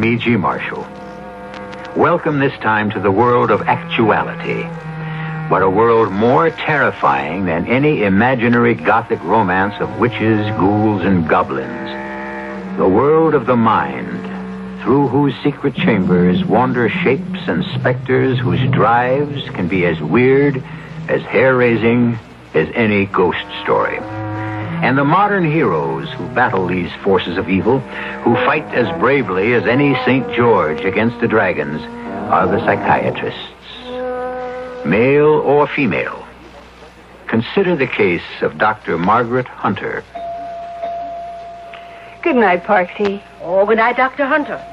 I'm E.G. Marshall. Welcome this time to the world of actuality, but a world more terrifying than any imaginary gothic romance of witches, ghouls, and goblins. The world of the mind, through whose secret chambers wander shapes and specters whose drives can be as weird, as hair-raising as any ghost story. And the modern heroes who battle these forces of evil, who fight as bravely as any St. George against the dragons, are the psychiatrists. Male or female. Consider the case of Dr. Margaret Hunter. Good night, Parksy. Oh, good night, Dr. Hunter.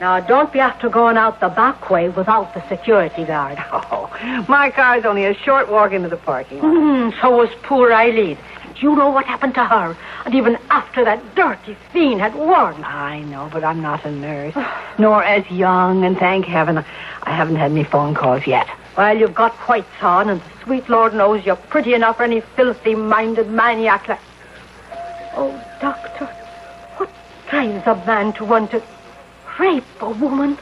Now, don't be after going out the back way without the security guard. Oh, my car's only a short walk into the parking lot. Mm, so was poor Eileen. You know what happened to her? And even after that dirty fiend had warned. I know, but I'm not a nurse. Nor as young, and thank heaven, I haven't had any phone calls yet. Well, you've got whites on, and the sweet Lord knows you're pretty enough for any filthy-minded maniac like... Oh, Doctor, what drives a man to want to rape a woman?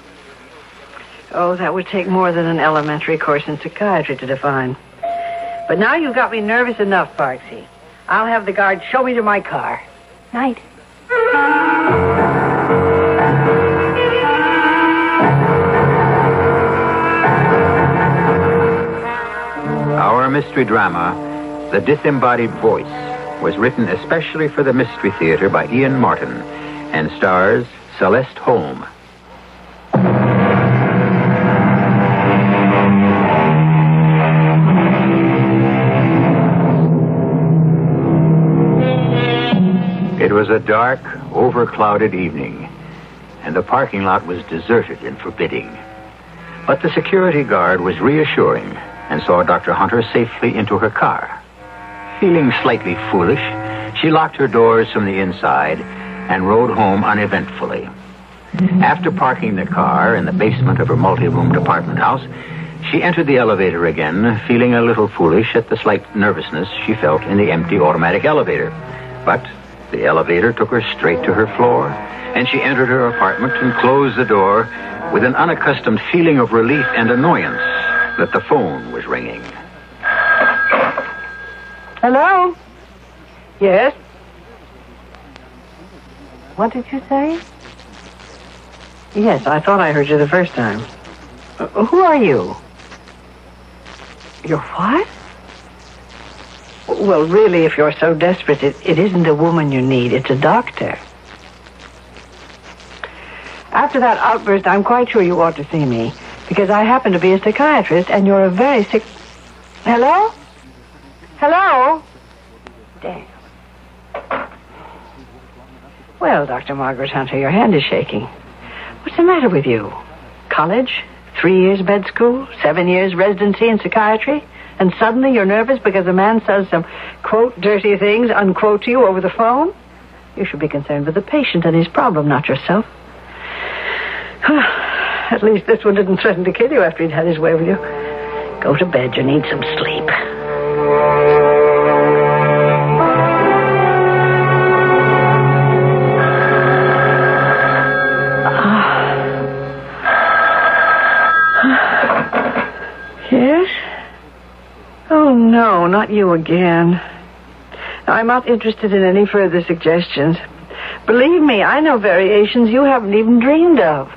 Oh, that would take more than an elementary course in psychiatry to define. But now you've got me nervous enough, Parksy. I'll have the guard show me to my car. Night. Our mystery drama, The Disembodied Voice, was written especially for the Mystery Theater by Ian Martin and stars Celeste Holm. Was a dark, overclouded evening, and the parking lot was deserted and forbidding. But the security guard was reassuring and saw Dr. Hunter safely into her car. Feeling slightly foolish, she locked her doors from the inside and rode home uneventfully. After parking the car in the basement of her multi-room apartment house, she entered the elevator again, feeling a little foolish at the slight nervousness she felt in the empty automatic elevator. But the elevator took her straight to her floor, and she entered her apartment and closed the door with an unaccustomed feeling of relief and annoyance that the phone was ringing. Hello? Yes? What did you say? Yes, I thought I heard you the first time. Uh, who are you? You're what? Well, really, if you're so desperate, it, it isn't a woman you need, it's a doctor. After that outburst, I'm quite sure you ought to see me, because I happen to be a psychiatrist, and you're a very sick. Hello? Hello? Damn. Well, Dr. Margaret Hunter, your hand is shaking. What's the matter with you? College? Three years med school? Seven years residency in psychiatry? And suddenly you're nervous because a man says some, quote, dirty things, unquote, to you over the phone? You should be concerned with the patient and his problem, not yourself. At least this one didn't threaten to kill you after he'd had his way with you. Go to bed. You need some sleep. No, not you again. I'm not interested in any further suggestions. Believe me, I know variations you haven't even dreamed of.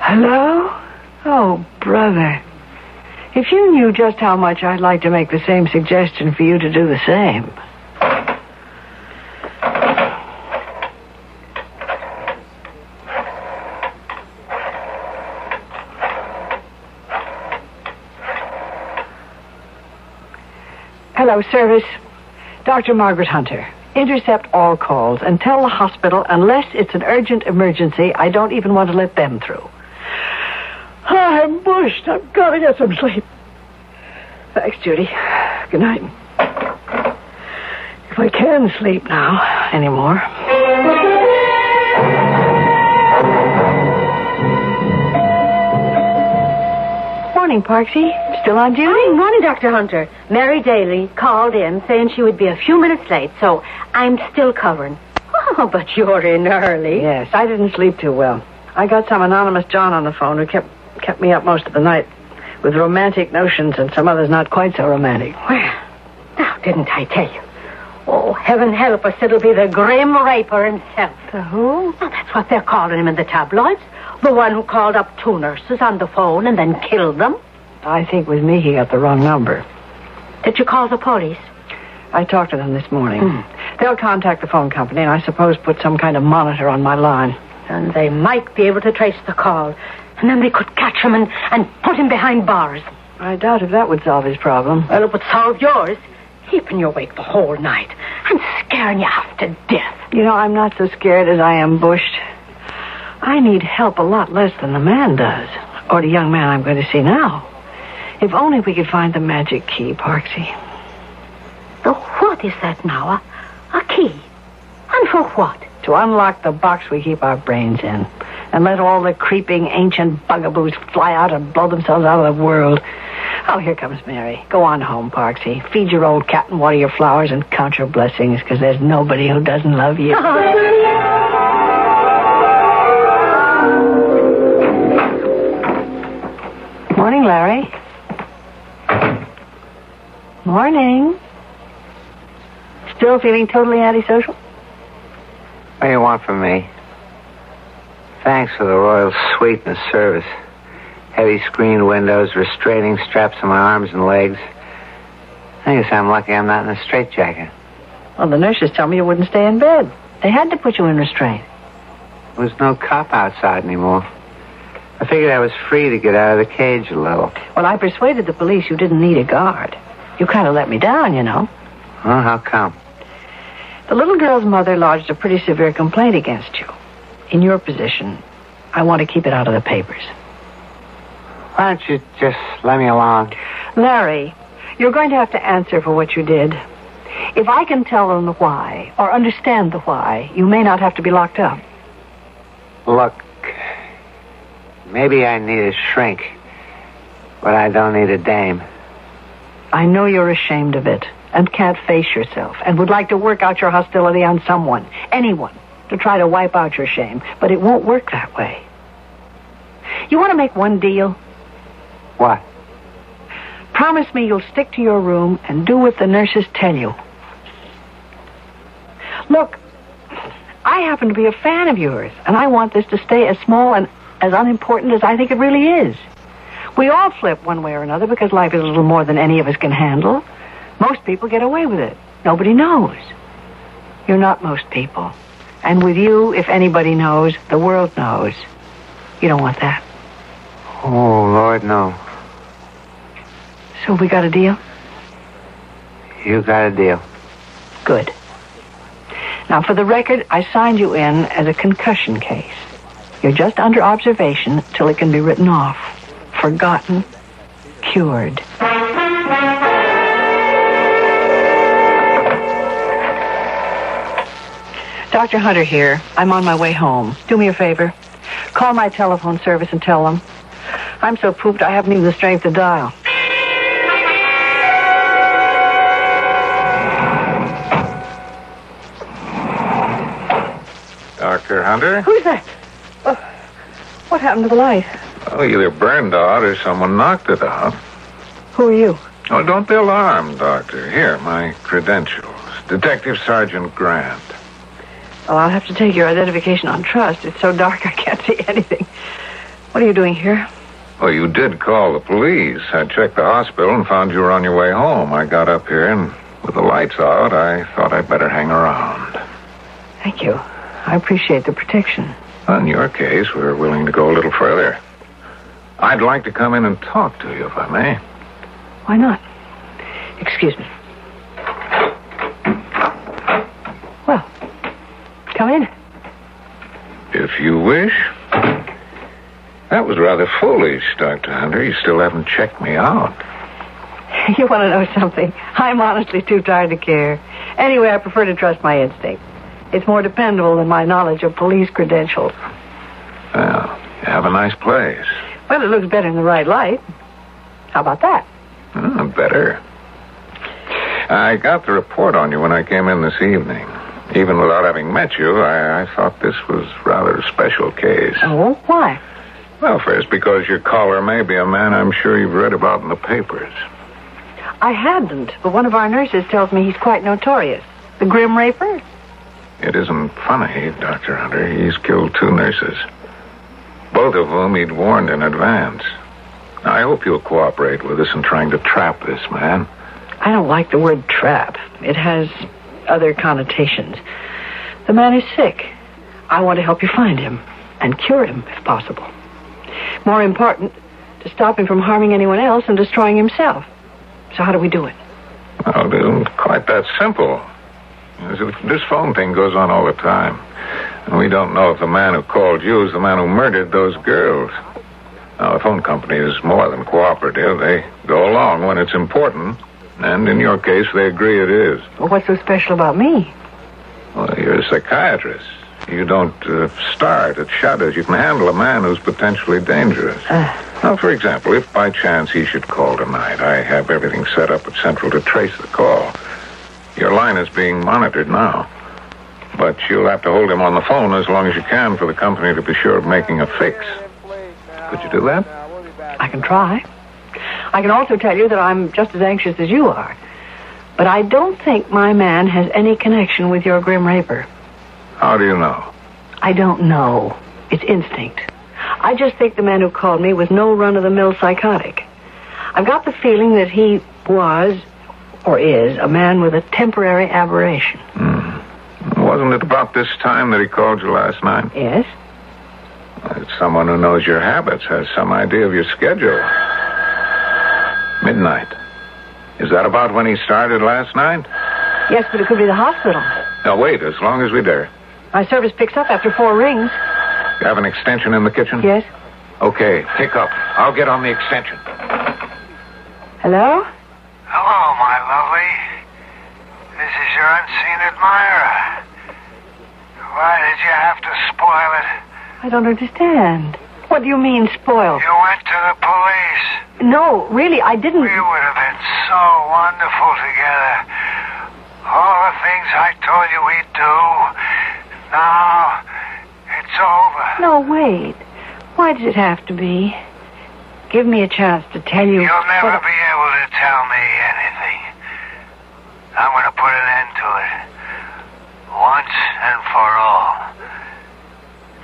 Hello? Oh, brother. If you knew just how much I'd like to make the same suggestion for you to do the same. Dr. Margaret Hunter. Intercept all calls and tell the hospital unless it's an urgent emergency, I don't even want to let them through. Oh, I'm bushed. I've got to get some sleep. Thanks, Judy. Good night. If I can sleep now anymore. morning, Parksy. Still on duty? Good morning, Dr. Hunter. Mary Daly called in saying she would be a few minutes late, so I'm still covering. Oh, but you're in early. Yes, I didn't sleep too well. I got some anonymous John on the phone who kept kept me up most of the night with romantic notions and some others not quite so romantic. Well, now, didn't I tell you? Oh, heaven help us, it'll be the Grim Raper himself. The who? Now, that's what they're calling him in the tabloids. The one who called up two nurses on the phone and then killed them. I think with me he got the wrong number. Did you call the police? I talked to them this morning. Hmm. They'll contact the phone company and I suppose put some kind of monitor on my line. And they might be able to trace the call. And then they could catch him and, and put him behind bars. I doubt if that would solve his problem. Well, it would solve yours. Keeping you awake the whole night and scaring you half to death. You know, I'm not so scared as I am bushed. I need help a lot less than the man does. Or the young man I'm going to see now. If only we could find the magic key, Parksy. So what is that now? A, a key? And for what? To unlock the box we keep our brains in. And let all the creeping ancient bugaboos fly out and blow themselves out of the world. Oh, here comes Mary. Go on home, Parksy. Feed your old cat and water your flowers and count your blessings, because there's nobody who doesn't love you. Morning, Larry. Morning. Still feeling totally antisocial? What do you want from me? Thanks for the royal sweetness service. Heavy screened windows, restraining straps on my arms and legs. I guess I'm lucky I'm not in a straitjacket. Well, the nurses tell me you wouldn't stay in bed. They had to put you in restraint. There was no cop outside anymore. I figured I was free to get out of the cage a little. Well, I persuaded the police you didn't need a guard. You kind of let me down, you know. Well, how come? The little girl's mother lodged a pretty severe complaint against you. In your position, I want to keep it out of the papers. Why don't you just let me alone? Larry, you're going to have to answer for what you did. If I can tell them the why, or understand the why, you may not have to be locked up. Look, maybe I need a shrink, but I don't need a dame. I know you're ashamed of it and can't face yourself and would like to work out your hostility on someone, anyone, to try to wipe out your shame, but it won't work that way. You want to make one deal? What? Promise me you'll stick to your room and do what the nurses tell you. Look, I happen to be a fan of yours, and I want this to stay as small and as unimportant as I think it really is. We all flip one way or another because life is a little more than any of us can handle. Most people get away with it. Nobody knows. You're not most people. And with you, if anybody knows, the world knows. You don't want that. Oh, Lord, no. So we got a deal? You got a deal. Good. Now, for the record, I signed you in as a concussion case. You're just under observation till it can be written off. Forgotten. Cured. Dr. Hunter here. I'm on my way home. Do me a favor. Call my telephone service and tell them. I'm so pooped I haven't even the strength to dial. Dr. Hunter? Who's that? Oh, what happened to the light? Well, either burned out or someone knocked it out. Who are you? Oh, don't be alarmed, Doctor. Here, my credentials. Detective Sergeant Grant. Well, I'll have to take your identification on trust. It's so dark I can't see anything. What are you doing here? Well, you did call the police. I checked the hospital and found you were on your way home. I got up here, and with the lights out, I thought I'd better hang around. Thank you. I appreciate the protection. In your case, we're willing to go a little further. I'd like to come in and talk to you, if I may. Why not? Excuse me. Well, come in. If you wish. That was rather foolish, Dr. Hunter. You still haven't checked me out. You want to know something? I'm honestly too tired to care. Anyway, I prefer to trust my instinct. It's more dependable than my knowledge of police credentials. Well, you have a nice place. Well, it looks better in the right light. How about that? Oh, better. I got the report on you when I came in this evening. Even without having met you, I, I thought this was rather a special case. Oh, why? Well, first, because your caller may be a man I'm sure you've read about in the papers. I hadn't, but one of our nurses tells me he's quite notorious. The Grim Raper? It isn't funny, Dr. Hunter. He's killed two nurses. Both of whom he'd warned in advance. I hope you'll cooperate with us in trying to trap this man. I don't like the word trap. It has other connotations. The man is sick. I want to help you find him and cure him, if possible. More important, to stop him from harming anyone else and destroying himself. So how do we do it? Well, it isn't quite that simple. This phone thing goes on all the time. And we don't know if the man who called you is the man who murdered those girls. Now, the phone company is more than cooperative. They go along when it's important. And in your case, they agree it is. Well, what's so special about me? Well, you're a psychiatrist. You don't uh, start at shadows. You can handle a man who's potentially dangerous. Uh. Now, for example, if by chance he should call tonight, I have everything set up at Central to trace the call. Your line is being monitored now. But you'll have to hold him on the phone as long as you can for the company to be sure of making a fix. Could you do that? I can try. I can also tell you that I'm just as anxious as you are. But I don't think my man has any connection with your Grim Raper. How do you know? I don't know. It's instinct. I just think the man who called me was no run of the mill psychotic. I've got the feeling that he was, or is, a man with a temporary aberration. Hmm. Wasn't it about this time that he called you last night? Yes? It's someone who knows your habits, has some idea of your schedule. Midnight. Is that about when he started last night? Yes, but it could be the hospital. Now, wait, as long as we dare. My service picks up after four rings. You have an extension in the kitchen? Yes? Okay, pick up. I'll get on the extension. Hello? Hello, my lovely. Your unseen admirer. Why did you have to spoil it? I don't understand. What do you mean, spoiled? You went to the police. No, really, I didn't. We would have been so wonderful together. All the things I told you we'd do. Now, it's over. No, wait. Why did it have to be? Give me a chance to tell you. You'll never be able to tell me anything. I'm to put an end to it. Once and for all.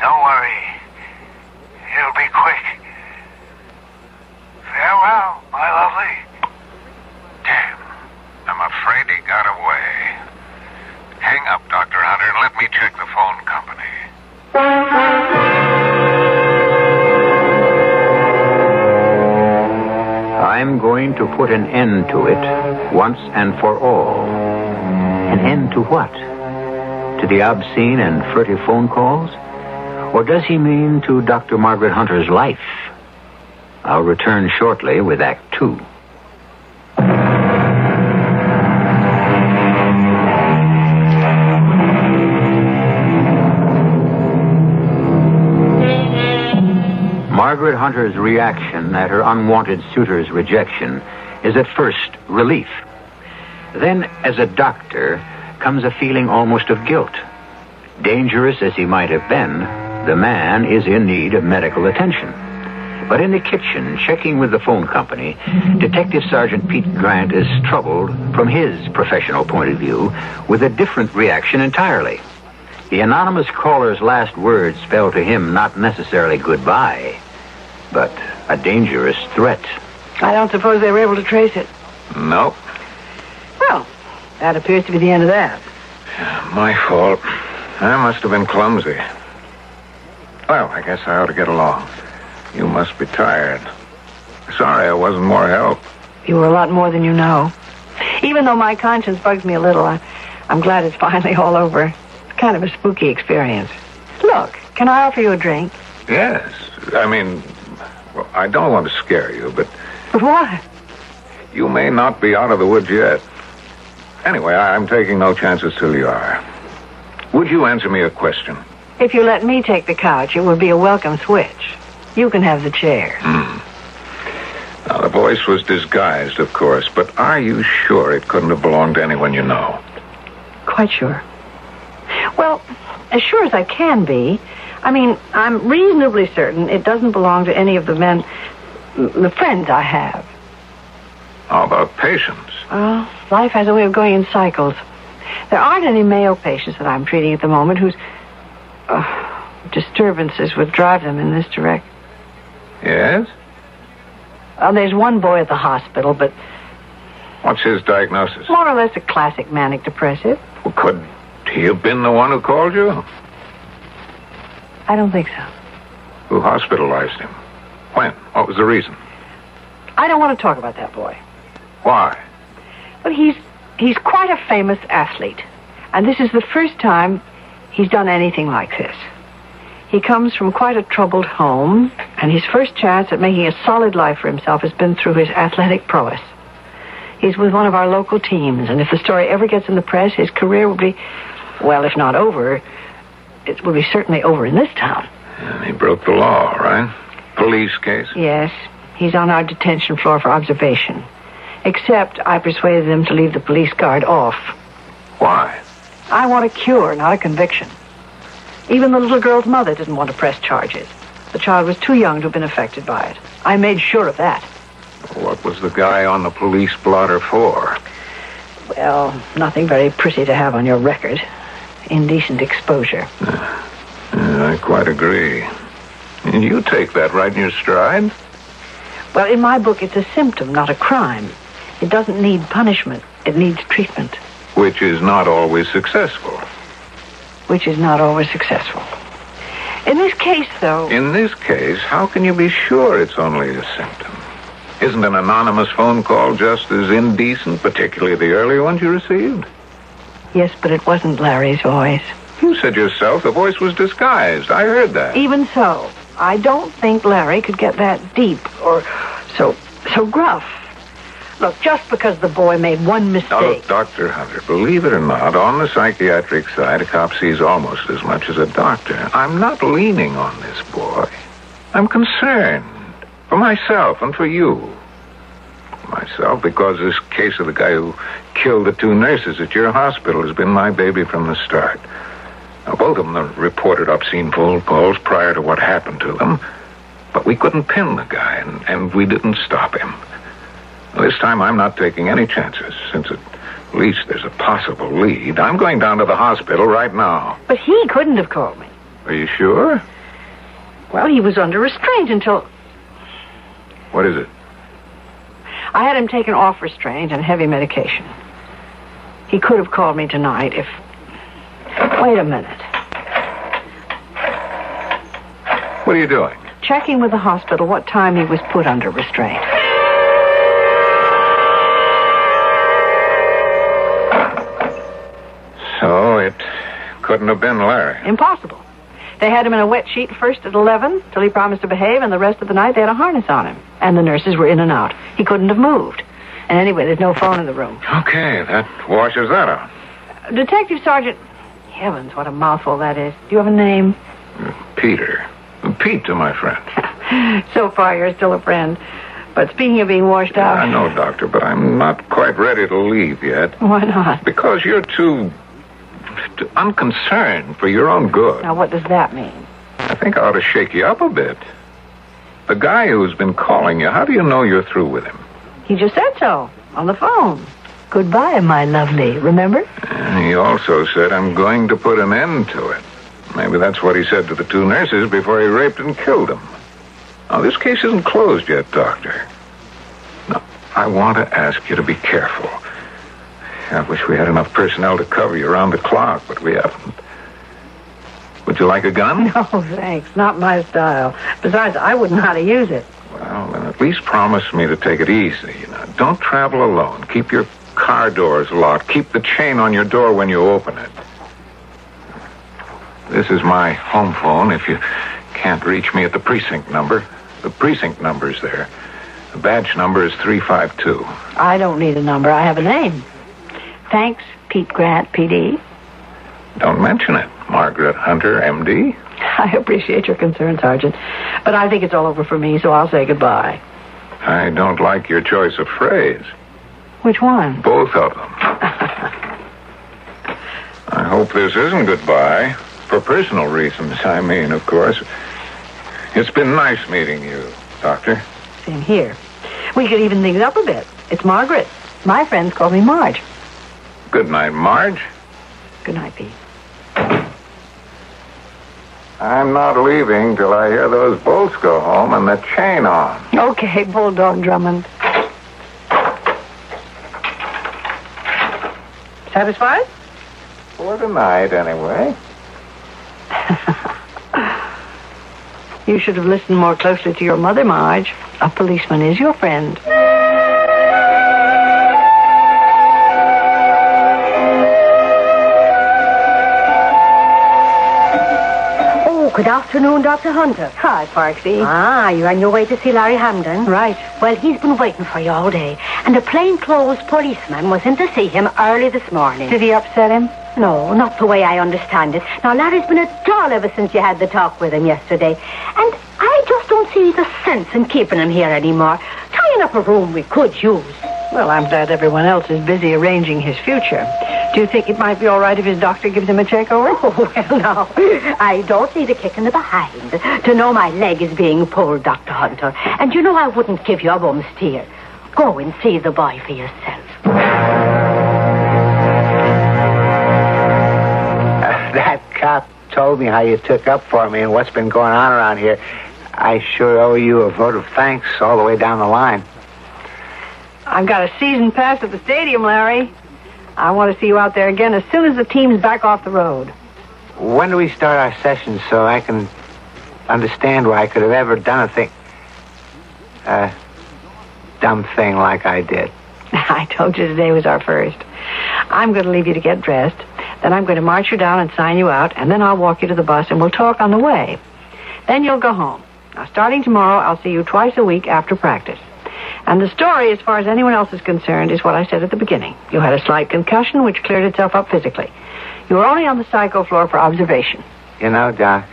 Don't worry. It'll be quick. Farewell, going to put an end to it once and for all. An end to what? To the obscene and furtive phone calls? Or does he mean to Dr. Margaret Hunter's life? I'll return shortly with Act Two. Hunter's reaction at her unwanted suitor's rejection is at first relief. Then, as a doctor, comes a feeling almost of guilt. Dangerous as he might have been, the man is in need of medical attention. But in the kitchen, checking with the phone company, Detective Sergeant Pete Grant is troubled from his professional point of view with a different reaction entirely. The anonymous caller's last words spell to him not necessarily goodbye, but a dangerous threat. I don't suppose they were able to trace it. No. Well, that appears to be the end of that. My fault. I must have been clumsy. Well, I guess I ought to get along. You must be tired. Sorry I wasn't more help. You were a lot more than you know. Even though my conscience bugs me a little, I, I'm glad it's finally all over. It's kind of a spooky experience. Look, can I offer you a drink? Yes. I mean, well, I don't want to scare you, but But why? you may not be out of the woods yet. Anyway, I'm taking no chances till you are. Would you answer me a question? If you let me take the couch, it would be a welcome switch. You can have the chair. Hmm. Now, the voice was disguised, of course, but are you sure it couldn't have belonged to anyone you know? Quite sure. Well, as sure as I can be. I mean, I'm reasonably certain it doesn't belong to any of the men, the friends I have. How about patients? Well, life has a way of going in cycles. There aren't any male patients that I'm treating at the moment whose uh, disturbances would drive them in this direction. Yes? Uh, there's one boy at the hospital, but What's his diagnosis? more or less a classic manic depressive. Well, could he have been the one who called you? I don't think so. Who hospitalized him? When? What was the reason? I don't want to talk about that boy. Why? Well, he's he's quite a famous athlete, and this is the first time he's done anything like this. He comes from quite a troubled home, and his first chance at making a solid life for himself has been through his athletic prowess. He's with one of our local teams, and if the story ever gets in the press, his career will be, well, if not over, it will be certainly over in this town. And he broke the law, right? Police case? Yes, he's on our detention floor for observation. Except I persuaded them to leave the police guard off. Why? I want a cure, not a conviction. Even the little girl's mother didn't want to press charges. The child was too young to have been affected by it. I made sure of that. What was the guy on the police blotter for? Well, nothing very pretty to have on your record. Indecent exposure. Yeah, I quite agree. And you take that right in your stride? Well, in my book, it's a symptom, not a crime. It doesn't need punishment. It needs treatment, Which is not always successful. which is not always successful. In this case, though, In this case, how can you be sure it's only a symptom? Isn't an anonymous phone call just as indecent, particularly the early ones you received? Yes, but it wasn't Larry's voice. You said yourself the voice was disguised. I heard that. Even so, I don't think Larry could get that deep or so so gruff. Look, just because the boy made one Now, mistake. look, Dr. Hunter, believe it or not, on the psychiatric side, a cop sees almost as much as a doctor. I'm not leaning on this boy. I'm concerned for myself and for you. Myself, because this case of the guy who killed the two nurses at your hospital has been my baby from the start. Now, both of them reported obscene phone calls prior to what happened to them, but we couldn't pin the guy, and, and we didn't stop him. This time I'm not taking any chances, since at least there's a possible lead. I'm going down to the hospital right now. But he couldn't have called me. Are you sure? Well, he was under restraint until What is it? I had him taken off restraint and heavy medication. He could have called me tonight if. Wait a minute. What are you doing? Checking with the hospital what time he was put under restraint. So it couldn't have been Larry. Impossible. They had him in a wet sheet first at 11 till he promised to behave, and the rest of the night they had a harness on him. And the nurses were in and out. He couldn't have moved. And anyway, there's no phone in the room. Okay, that washes that out. Detective Sergeant. Heavens, what a mouthful that is. Do you have a name? Peter. Pete to my friend. So far, you're still a friend. But speaking of being washed out. I know, Doctor, but I'm not quite ready to leave yet. Why not? Because you're too, too unconcerned for your own good. Now, what does that mean? I think I ought to shake you up a bit. The guy who's been calling you, how do you know you're through with him? He just said so on the phone. Goodbye, my lovely. Remember? And he also said, I'm going to put an end to it. Maybe that's what he said to the two nurses before he raped and killed them. Now, this case isn't closed yet, Doctor. Now, I want to ask you to be careful. I wish we had enough personnel to cover you around the clock, but we haven't. Would you like a gun? No, thanks. Not my style. Besides, I wouldn't know how to use it. Well, then at least promise me to take it easy. You know, don't travel alone. Keep your car doors locked. Keep the chain on your door when you open it. This is my home phone. If you can't reach me at the precinct number, the precinct number's there. The badge number is 352. I don't need a number. I have a name. Thanks, Pete Grant, PD. Don't mention it. Margaret Hunter, MD. I appreciate your concern, Sergeant. But I think it's all over for me, so I'll say goodbye. I don't like your choice of phrase. Which one? Both of them. I hope this isn't goodbye. For personal reasons, I mean, of course. It's been nice meeting you, Doctor. Same here. We could even things up a bit. It's Margaret. My friends call me Marge. Good night, Marge. Good night, Pete. I'm not leaving till I hear those bolts go home and the chain on. Okay, Bulldog Drummond. Satisfied? For tonight, anyway. You should have listened more closely to your mother, Marge. A policeman is your friend. Good afternoon, Dr. Hunter. Hi, Parksy. Ah, you're on your way to see Larry Hamden? Right. Well, he's been waiting for you all day, and a plainclothes policeman was in to see him early this morning. Did he upset him? No, not the way I understand it. Now, Larry's been a doll ever since you had the talk with him yesterday, and I just don't see the sense in keeping him here anymore. Tying up a room we could use. Well, I'm glad everyone else is busy arranging his future. Do you think it might be all right if his doctor gives him a takeover? Oh, well, now, I don't need a kick in the behind to know my leg is being pulled, Dr. Hunter. And you know I wouldn't give you a bum steer. Go and see the boy for yourself. that cop told me how you took up for me and what's been going on around here. I sure owe you a vote of thanks all the way down the line. I've got a season pass at the stadium, Larry. I want to see you out there again as soon as the team's back off the road. When do we start our session so I can understand why I could have ever done a thing, a dumb thing like I did? I told you today was our first. I'm going to leave you to get dressed. Then I'm going to march you down and sign you out, and then I'll walk you to the bus and we'll talk on the way. Then you'll go home. Now, starting tomorrow, I'll see you twice a week after practice. And the story, as far as anyone else is concerned, is what I said at the beginning. You had a slight concussion, which cleared itself up physically. You were only on the psycho floor for observation. You know, Doc,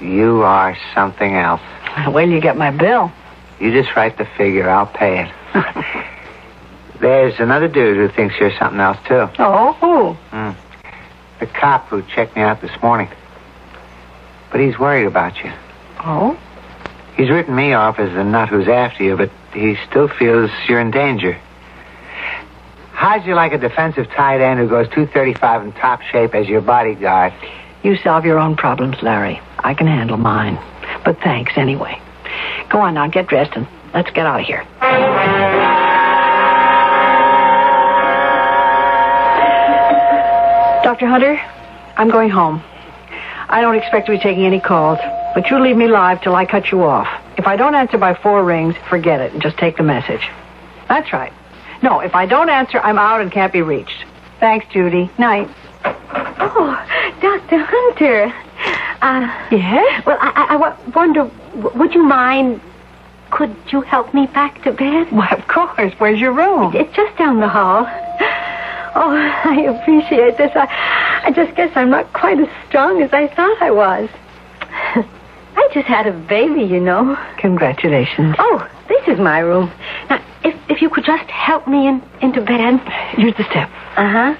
you are something else. Wait till you get my bill. You just write the figure, I'll pay it. There's another dude who thinks you're something else, too. Oh, who? Hmm. The cop who checked me out this morning. But he's worried about you. Oh? He's written me off as the nut who's after you, but he still feels you're in danger. How'd you like a defensive tight end who goes 235 in top shape as your bodyguard? You solve your own problems, Larry. I can handle mine. But thanks anyway. Go on now, get dressed and let's get out of here. Dr. Hunter, I'm going home. I don't expect to be taking any calls, but you leave me live till I cut you off. If I don't answer by four rings, forget it and just take the message. That's right. No, if I don't answer, I'm out and can't be reached. Thanks, Judy. Night. Oh, Dr. Hunter. Uh, Yes? well, I, I, I wonder, would you mind? Could you help me back to bed? Why, of course. Where's your room? It's just down the hall. Oh, I appreciate this. I, I just guess I'm not quite as strong as I thought I was. I just had a baby, you know. Congratulations. Oh, this is my room. Now, if if you could just help me in, into bed. Use the step. Uh huh.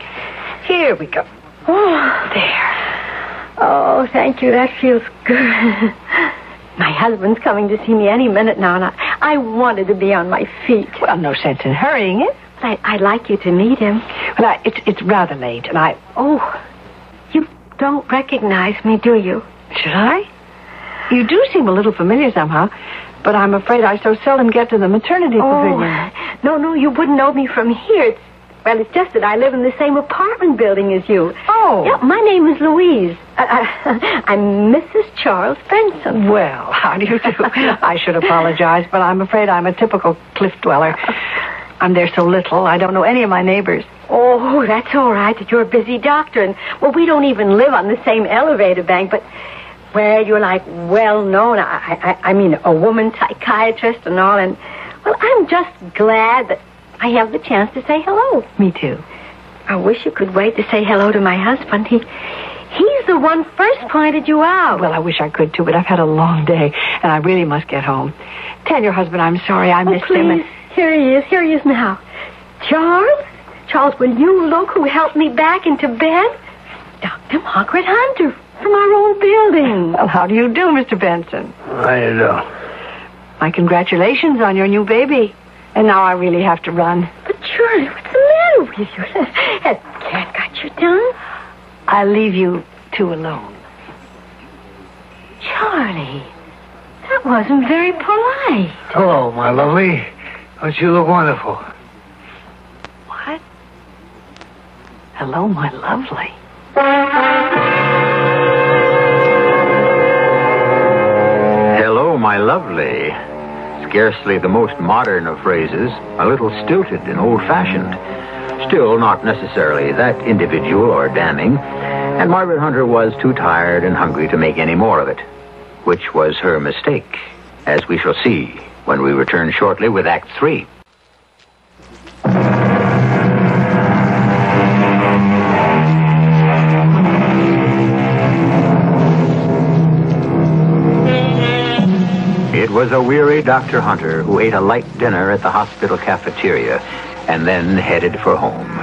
Here we go. Oh, there. Oh, thank you. That feels good. My husband's coming to see me any minute now, and I, I wanted to be on my feet. Well, no sense in hurrying it. But I, I'd like you to meet him. Well, I, it's it's rather late, and I Oh, you don't recognize me, do you? should I? You do seem a little familiar somehow, but I'm afraid I so seldom get to the maternity oh, pavilion. Oh, no, no, you wouldn't know me from here. It's, well, it's just that I live in the same apartment building as you. Oh. Yeah, my name is Louise. I, I, I'm Mrs. Charles Benson. Well, how do you do? I should apologize, but I'm afraid I'm a typical cliff dweller. I'm there so little, I don't know any of my neighbors. Oh, that's all right that you're a busy doctor. And, well, we don't even live on the same elevator bank, but, well, you're like well known. I, I, I mean, a woman psychiatrist and all. And, well, I'm just glad that I have the chance to say hello. Me too. I wish you could wait to say hello to my husband. He, he's the the one first pointed you out. Well, I wish I could too, but I've had a long day, and I really must get home. Tell your husband I'm sorry I oh, missed please. him. And... Here he is. Here he is now. Charles? Charles, will you look who helped me back into bed? Dr. Margaret Hunter from our old building. Well, how do you do, Mr. Benson? How do you do? My congratulations on your new baby. And now I really have to run. But Charlie, what's the matter with you? Has cat got your tongue? I'll leave you two alone. Charlie, that wasn't very polite. Hello, my lovely. Don't you look wonderful? What? Hello, my lovely. My lovely. Scarcely the most modern of phrases, a little stilted and old fashioned. Still not necessarily that individual or damning, and Margaret Hunter was too tired and hungry to make any more of it, which was her mistake, as we shall see when we return shortly with Act Three. It was a weary Dr. Hunter who ate a light dinner at the hospital cafeteria and then headed for home.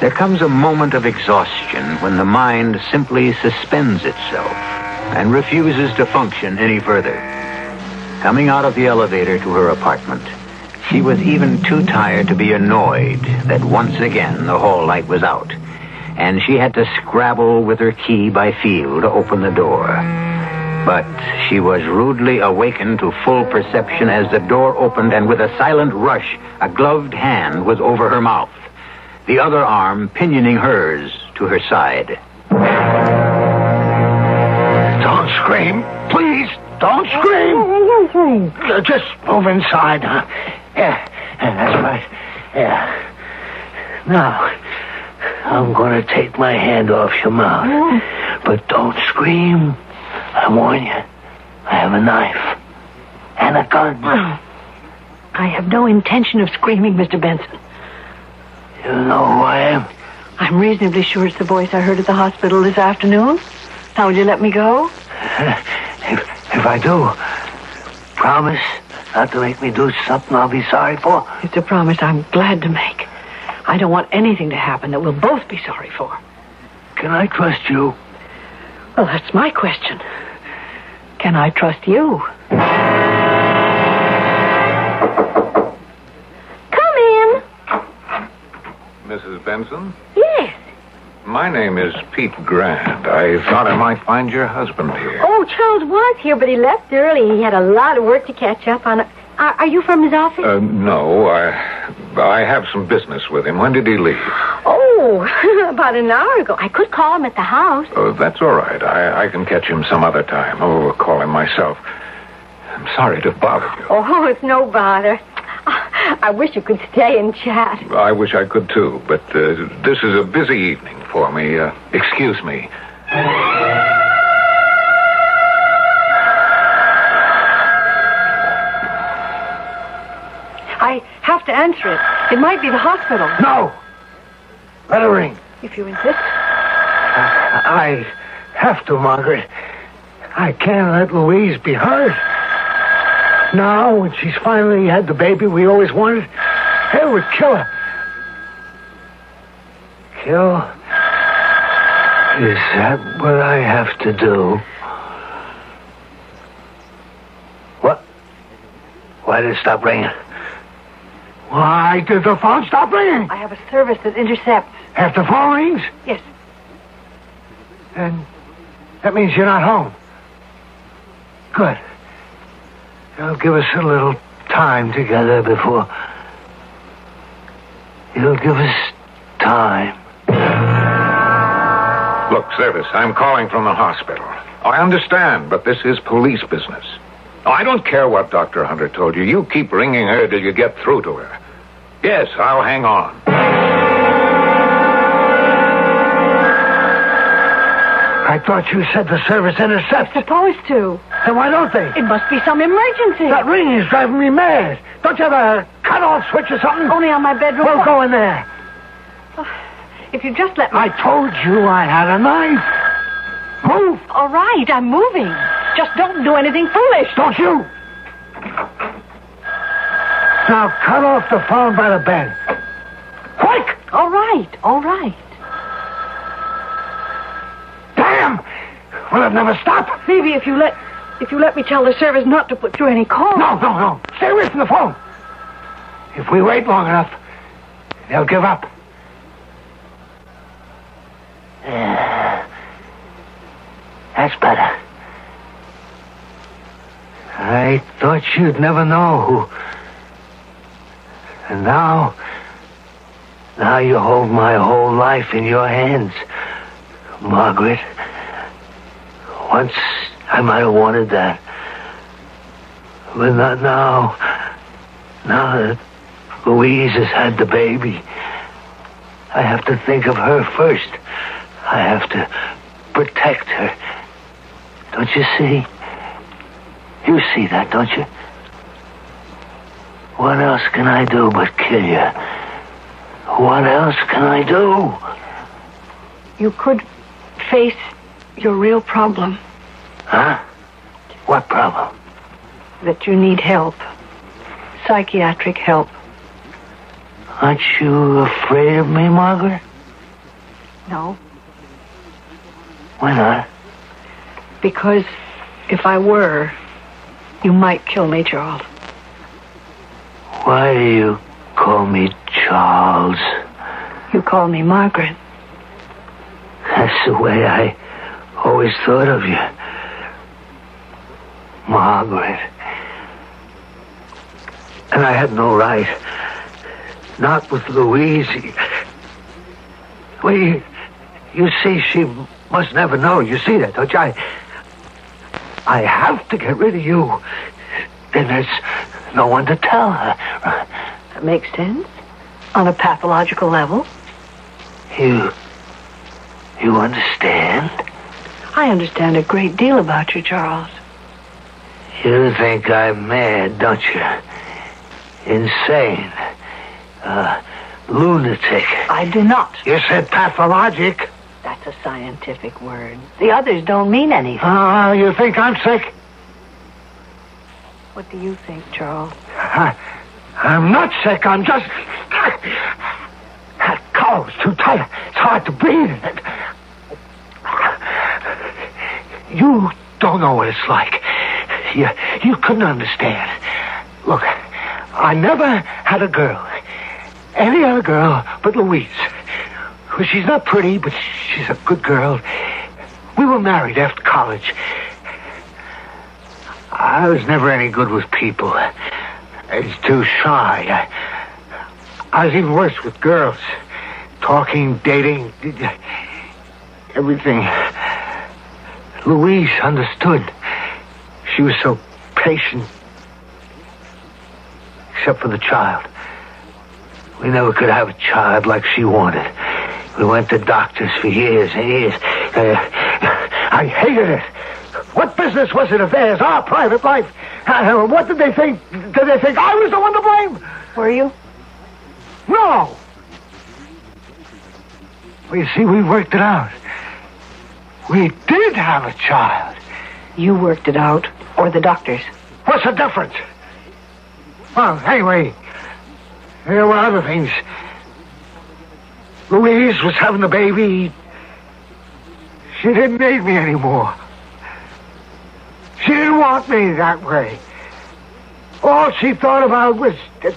There comes a moment of exhaustion when the mind simply suspends itself and refuses to function any further. Coming out of the elevator to her apartment, she was even too tired to be annoyed that once again the hall light was out, and she had to scrabble with her key by feel to open the door. But she was rudely awakened to full perception as the door opened, and with a silent rush, a gloved hand was over her mouth, the other arm pinioning hers to her side. Don't scream. Please, don't scream. Uh, Just move inside, huh? Yeah, yeah, that's right. Yeah. Now, I'm going to take my hand off your mouth. But don't scream. I warn you, I have a knife and a gun. I have no intention of screaming, Mr. Benson. You know who I am? I'm reasonably sure it's the voice I heard at the hospital this afternoon. Now, will you let me go? If, if I do, promise not to make me do something I'll be sorry for. It's a promise I'm glad to make. I don't want anything to happen that we'll both be sorry for. Can I trust you? Well, that's my question. Can I trust you? Come in. Mrs. Benson? Yes. My name is Pete Grant. I thought I might find your husband here. Oh, Charles was here, but he left early. He had a lot of work to catch up on. Are, are you from his office? Uh, no, I, I have some business with him. When did he leave? oh, about an hour ago. I could call him at the house. Oh, that's all right. I, I can catch him some other time. Oh, call him myself. I'm sorry to bother you. Oh, it's no bother. I wish you could stay and chat. I wish I could too, but uh, this is a busy evening for me. Uh, excuse me. I have to answer it. It might be the hospital. No! Let her ring. If you insist. I have to, Margaret. I can't let Louise be hurt. Now, when she's finally had the baby we always wanted, it would kill her. Kill? Is that what I have to do? What? Why did it stop ringing? Why did the phone stop ringing? I have a service that intercepts. If the phone rings, Yes. then that means you're not home. Good. It'll give us a little time together before. You'll give us time. Look, Service, I'm calling from the hospital. I understand, but this is police business. I don't care what Dr. Hunter told you. You keep ringing her till you get through to her. Yes, I'll hang on. I thought you said the service intercepts. Supposed to. Then why don't they? It must be some emergency. That ringing is driving me mad. Don't you have a cut-off switch or something? Only on my bedroom. Well, go in there. Ah, if you just let me. I told you I had a knife. Move! All right, I'm moving. Just don't do anything foolish. Don't you! Now cut off the phone by the bed. Quick! All right, all right. Damn! Will it never stop? Maybe if you let if you let me tell the service not to put through any calls. No, no, no. Stay away from the phone. If we wait long enough, they'll give up. Yeah. That's better. I thought you'd never know who. And now. Now you hold my whole life in your hands, Margaret. Once I might have wanted that. But not now. Now that Louise has had the baby. I have to think of her first. I have to protect her. Don't you see? You see that, don't you? What else can I do but kill you? What else can I do? You could face your real problem. Huh? What problem? That you need help. Psychiatric help. Aren't you afraid of me, Margaret? No. Why not? Because if I were, you might kill me, Charles. Why do you call me Charles? You call me Margaret. That's the way I always thought of you. Margaret. And I had no right. Not with Louise. Well, you, you see, she must never know. You see that, don't you? I, I have to get rid of you. Then there's no one to tell her. That makes sense. On a pathological level. You. You understand? I understand a great deal about you, Charles. You think I'm mad, don't you? Insane. Uh, lunatic. I do not. You said pathologic. That's a scientific word. The others don't mean anything. Ah, you think I'm sick? What do you think, Charles? I, I'm not sick. I'm just. That collar's too tight. It's hard to breathe in it. You don't know what it's like. You, you couldn't understand. Look, I never had a girl. Any other girl but Louise. She's not pretty, but she's a good girl. We were married after college. I was never any good with people. I was too shy. I, I was even worse with girls. Talking, dating, everything. Louise understood. She was so patient. Except for the child. We never could have a child like she wanted. We went to doctors for years and years. Uh, I hated it. What business was it of theirs? Our private life. Uh, what did they think? Did they think I was the one to blame? Were you? No. Well, you see, we worked it out. We did have a child. You worked it out, or the doctors. What's the difference? Well, anyway, there were other things. Louise was having the baby. She didn't need me anymore. She didn't want me that way. All she thought about was the,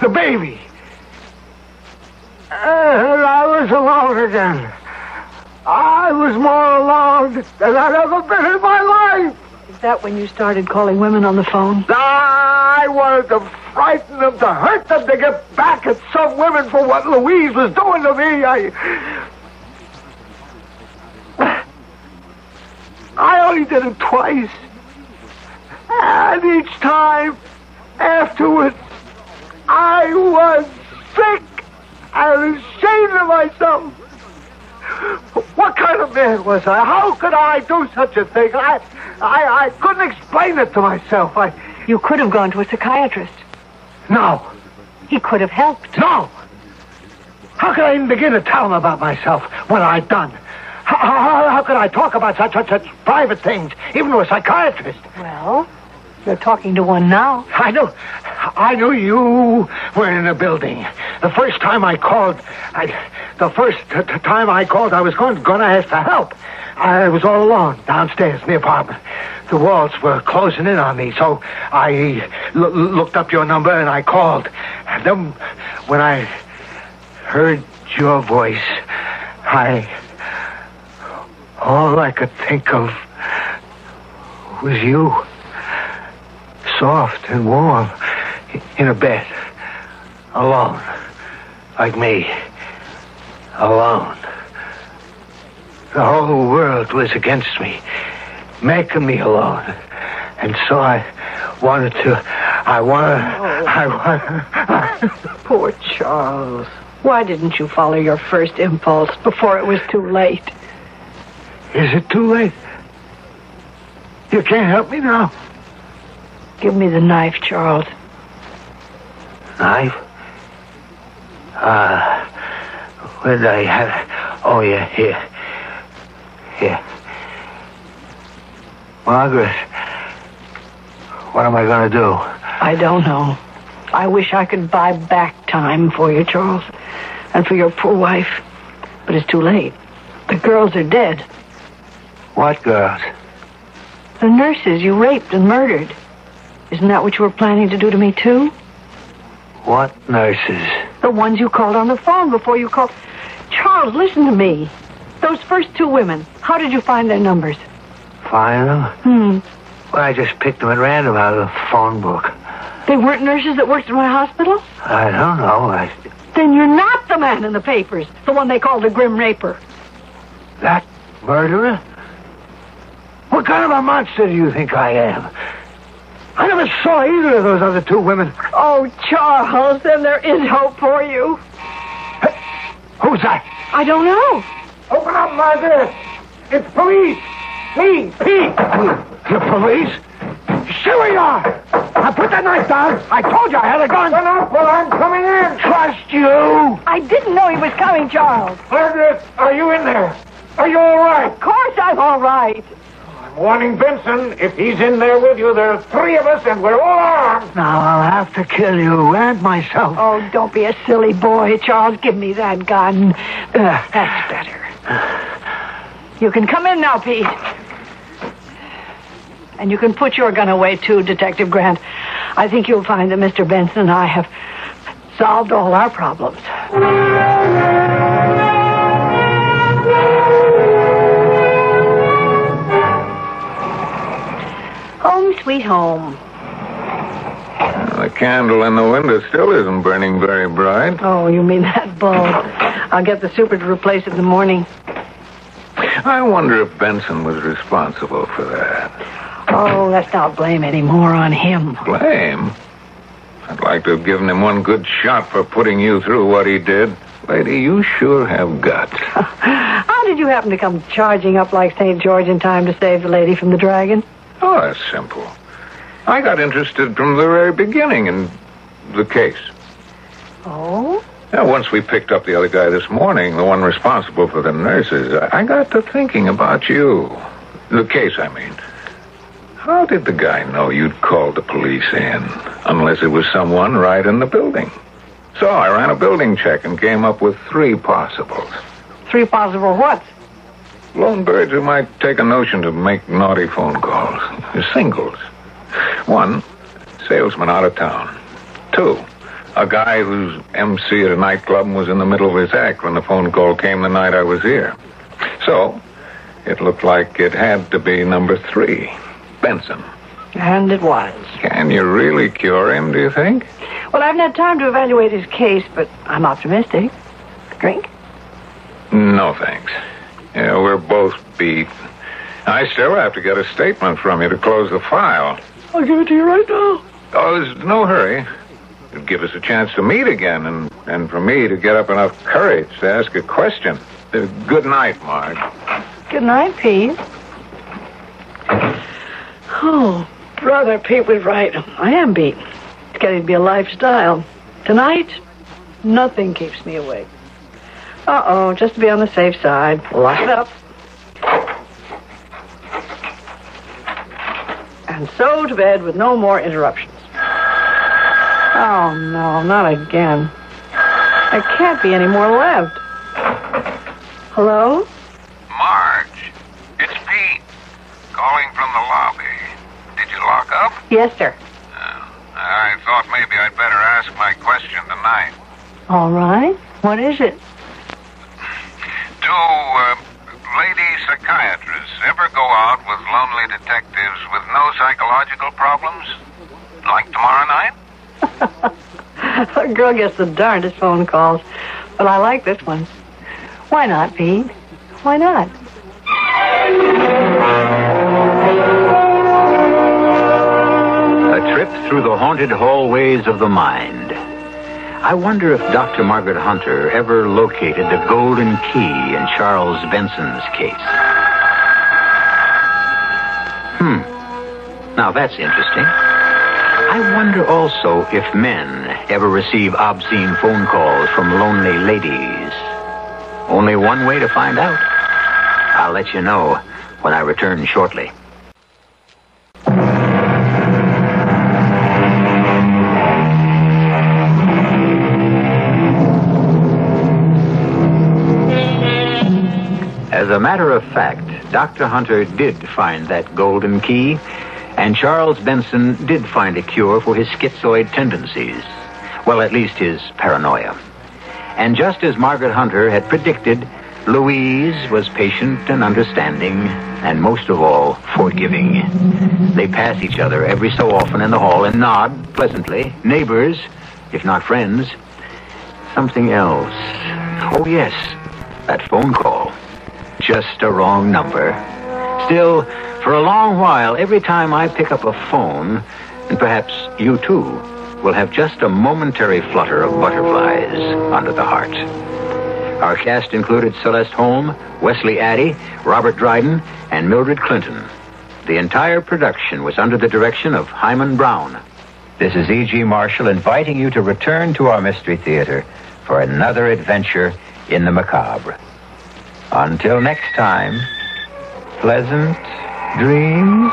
the baby. And I was alone again. I was more alone than I'd ever been in my life. Is that when you started calling women on the phone? I wanted to frighten them, to hurt them, to get back at some women for what Louise was doing to me. I. I only did it twice. And each time afterwards, I was sick and ashamed of myself. What kind of man was I? How could I do such a thing? I, I, I couldn't explain it to myself. I, You could have gone to a psychiatrist. no, He could have helped. no. How could I even begin to tell him about myself, what I'd done? How, how, how could I talk about such, such, such private things, even to a psychiatrist? Well, you're talking to one now. I know. I knew you were in the building. The first time I called, I, the first t- t- time I called, I was going, going to ask for help. I was all alone downstairs in the apartment. The walls were closing in on me, so I l- looked up your number and I called. And then, when I heard your voice, I all I could think of was you soft and warm in a bed, alone, like me, alone. The whole world was against me, making me alone. And so I wanted to, I wanted, oh. I wanted, Poor Charles. Why didn't you follow your first impulse before it was too late? is it too late? You can't help me now. Give me the knife, Charles. Knife? Uh, where did I have it? Oh, yeah, here. Here. Margaret, what am I going to do? I don't know. I wish I could buy back time for you, Charles, and for your poor wife. But it's too late. The girls are dead. What girls? The nurses you raped and murdered. Isn't that what you were planning to do to me, too? What nurses? The ones you called on the phone before you called. Charles, listen to me. Those first two women, how did you find their numbers? Find them? Hmm. Well, I just picked them at random out of the phone book. They weren't nurses that worked in my hospital? I don't know. I, Then you're not the man in the papers, the one they called the grim raper. that murderer? What kind of a monster do you think I am? I never saw either of those other two women. Oh, Charles, then there is hope for you. Who's that? I don't know. Open up, Margaret. It's police. Me, Pete. The police? Where you are. I put that knife down. I told you I had a gun. Shut up, well, I'm coming in. Trust you. I didn't know he was coming, Charles. Margaret, are you in there? Are you all right? Of course I'm all right. I'm warning Benson. If he's in there with you, there are three of us, and we're all armed. Now I'll have to kill you and myself. Oh, don't be a silly boy, Charles. Give me that gun. Uh, that's better. You can come in now, Pete. And you can put your gun away, too, Detective Grant. I think you'll find that Mr. Benson and I have solved all our problems. Sweet home. The candle in the window still isn't burning very bright. Oh, you mean that bulb? I'll get the super to replace it in the morning. I wonder if Benson was responsible for that. Oh, let's not blame any more on him. Blame? I'd like to have given him one good shot for putting you through what he did. Lady, you sure have guts. How did you happen to come charging up like St. George in time to save the lady from the dragon? Oh, that's simple. I got interested from the very beginning in the case. Oh? Now, once we picked up the other guy this morning, the one responsible for the nurses, I I got to thinking about you. The case, I mean. How did the guy know you'd called the police in? Unless it was someone right in the building. So I ran a building check and came up with three possibles. Three possible what? Lone birds who might take a notion to make naughty phone calls. Singles. One, salesman out of town. Two, a guy whose MC at a nightclub and was in the middle of his act when the phone call came the night I was here. So, it looked like it had to be number three, Benson. And it was. Can you really cure him, do you think? Well, I haven't had time to evaluate his case, but I'm optimistic. Drink? No, thanks. Yeah, we're both beat. I still have to get a statement from you to close the file. I'll give it to you right now. Oh, there's no hurry. It'd give us a chance to meet again and, and for me to get up enough courage to ask a question. Uh, good night, Marge. Good night, Pete. Oh, brother, Pete was right. I am beat. It's getting to be a lifestyle. Tonight, nothing keeps me awake. Uh-oh, just to be on the safe side. Lock it up. And so to bed with no more interruptions. Oh, no, not again. There can't be any more left. Hello? Marge, it's Pete, calling from the lobby. Did you lock up? Yes, sir. Uh, I thought maybe I'd better ask my question tonight. All right. What is it? Ever go out with lonely detectives with no psychological problems? Like tomorrow night? A girl gets the darndest phone calls. But I like this one. Why not, Pete? Why not? A trip through the haunted hallways of the mind. I wonder if Dr. Margaret Hunter ever located the golden key in Charles Benson's case. Now that's interesting. I wonder also if men ever receive obscene phone calls from lonely ladies. Only one way to find out. I'll let you know when I return shortly. As a matter of fact, Dr. Hunter did find that golden key, and Charles Benson did find a cure for his schizoid tendencies. Well, at least his paranoia. And just as Margaret Hunter had predicted, Louise was patient and understanding, and most of all, forgiving. They pass each other every so often in the hall and nod pleasantly, neighbors, if not friends. Something else. Oh, yes, that phone call. Just a wrong number. Still, for a long while, every time I pick up a phone, and perhaps you too, will have just a momentary flutter of butterflies under the heart. Our cast included Celeste Holm, Wesley Addy, Robert Dryden, and Mildred Clinton. The entire production was under the direction of Himan Brown. This is E.G. Marshall inviting you to return to our Mystery Theater for another adventure in the macabre. Until next time, pleasant dreams.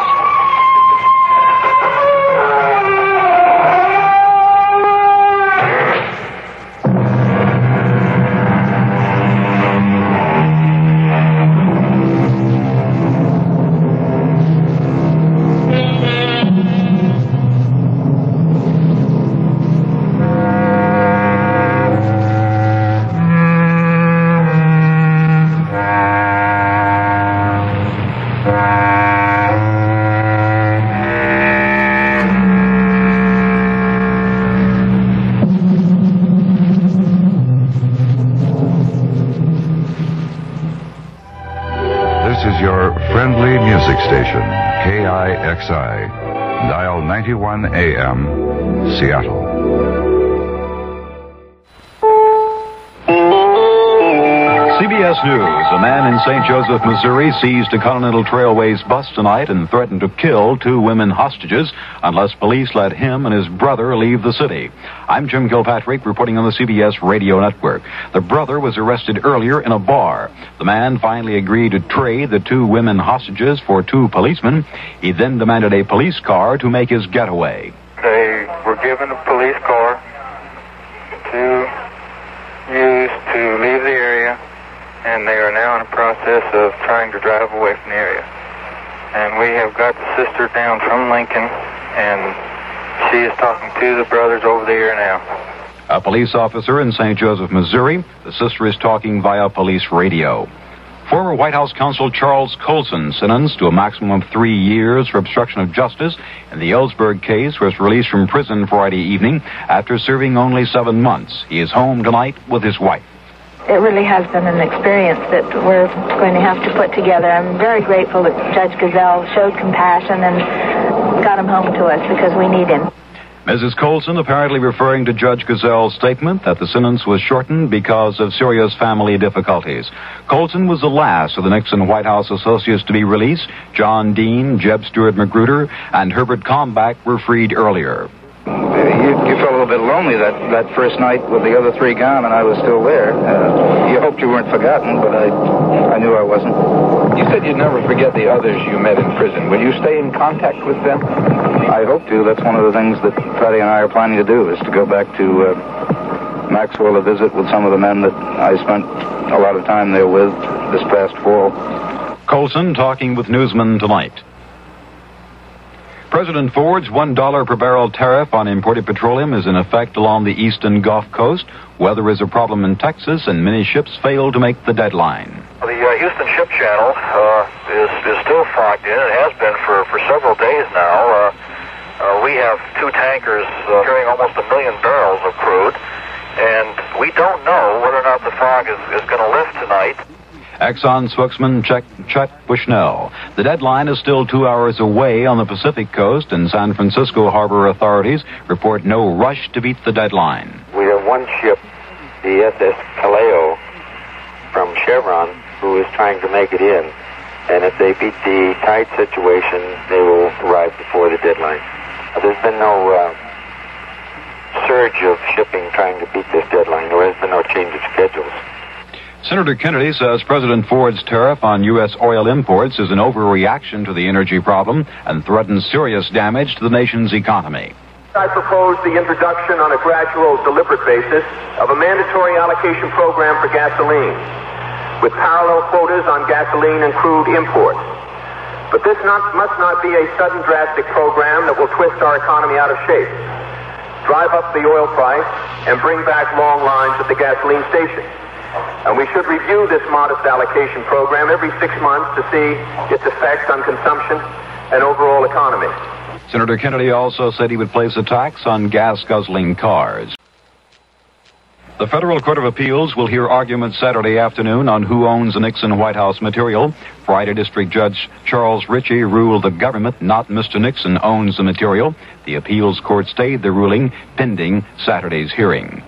91 AM, Seattle. CBS News. A man in St. Joseph, Missouri seized a Continental Trailways bus tonight and threatened to kill two women hostages unless police let him and his brother leave the city. I'm Jim Kilpatrick reporting on the CBS radio network. The brother was arrested earlier in a bar. The man finally agreed to trade the two women hostages for two policemen. He then demanded a police car to make his getaway. They were given a police car to use to leave the area, and they are now in the process of trying to drive away from the area. And we have got the sister down from Lincoln, and she is talking to the brothers over there now. A police officer in St. Joseph, Missouri. The sister is talking via police radio. Former White House counsel Charles Colson sentenced to a maximum of three years for obstruction of justice in the Ellsberg case was released from prison Friday evening after serving only seven months. He is home tonight with his wife. It really has been an experience that we're going to have to put together. I'm very grateful that Judge Gesell showed compassion and got him home to us because we need him. Mrs. Colson apparently referring to Judge Gesell's statement that the sentence was shortened because of serious family difficulties. Colson was the last of the Nixon White House associates to be released. John Dean, Jeb Stuart Magruder, and Herbert Kalmbach were freed earlier. You, you felt a little bit lonely that, that first night with the other three gone and I was still there. Uh, you hoped you weren't forgotten, but I, I knew I wasn't. You said you'd never forget the others you met in prison. Will you stay in contact with them? I hope to. That's one of the things that Freddie and I are planning to do, is to go back to uh, Maxwell to visit with some of the men that I spent a lot of time there with this past fall. Colson talking with newsmen tonight. President Ford's $1 per barrel tariff on imported petroleum is in effect along the eastern Gulf Coast. Weather is a problem in Texas, and many ships fail to make the deadline. The uh, Houston Ship Channel uh, is, is still fogged in. It has been for, for several days now. Uh, uh, we have two tankers uh, carrying almost a million barrels of crude, and we don't know whether or not the fog is, is going to lift tonight. Exxon spokesman Chuck, Chet Bushnell. The deadline is still two hours away on the Pacific coast, and San Francisco harbor authorities report no rush to beat the deadline. We have one ship, the SS Kaleo from Chevron, who is trying to make it in. And if they beat the tide situation, they will arrive before the deadline. There's been no uh, surge of shipping trying to beat this deadline. There has been no change of schedules. Senator Kennedy says President Ford's tariff on U.S. oil imports is an overreaction to the energy problem and threatens serious damage to the nation's economy. I propose the introduction on a gradual, deliberate basis of a mandatory allocation program for gasoline, with parallel quotas on gasoline and crude imports. But this not, must not be a sudden, drastic program that will twist our economy out of shape, drive up the oil price, and bring back long lines at the gasoline station. And we should review this modest allocation program every six months to see its effects on consumption and overall economy. Senator Kennedy also said he would place a tax on gas guzzling cars. The Federal Court of Appeals will hear arguments Saturday afternoon on who owns the Nixon White House material. Friday District Judge Charles Richey ruled the government, not Mr. Nixon, owns the material. The appeals court stayed the ruling pending Saturday's hearing.